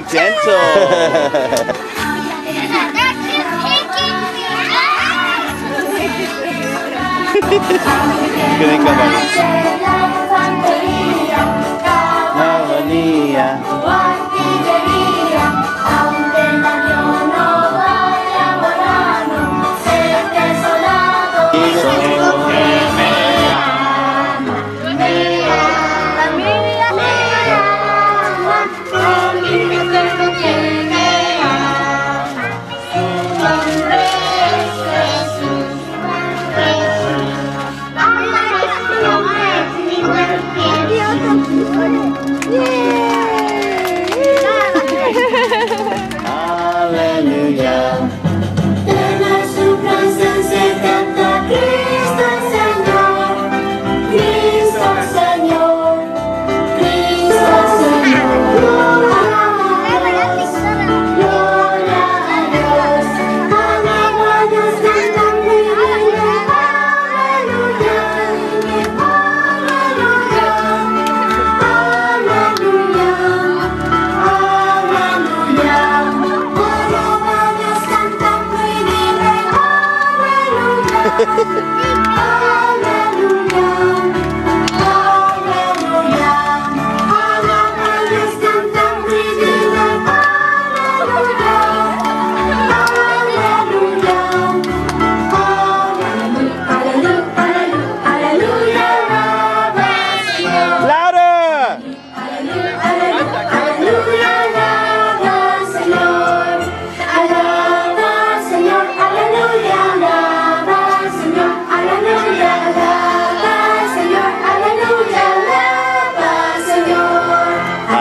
very gentle. Gonna come. Melania.